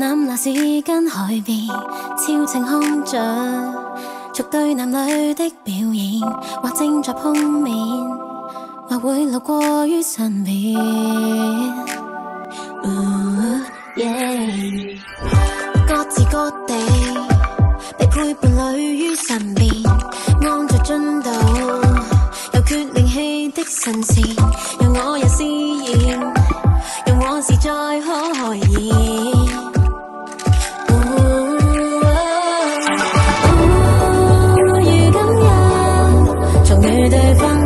揽那时间海边，超情空着，逐对男女的表演，或正在碰面，或会路过于身边。各自各地，被配伴侣于身边，按着进度，有决灵气的神线，让我也试验，让往事再可以。是对方。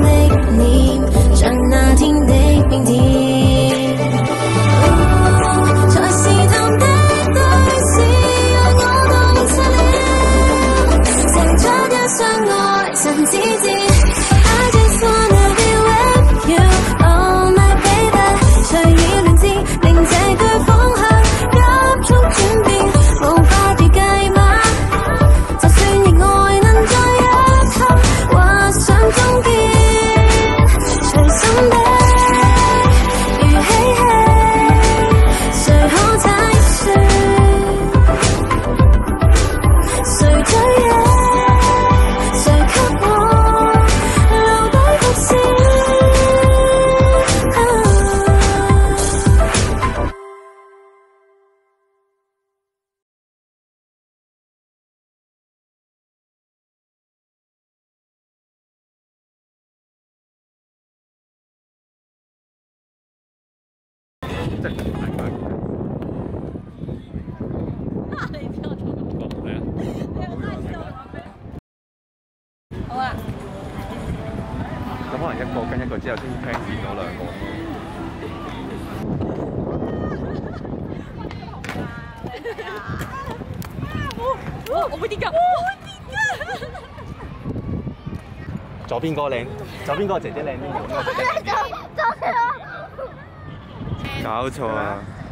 那得跳跳那跳好啊。咁可能一个跟一个之后，先听见咗两个我我我我我我我我我我我我我我我我搞错啊！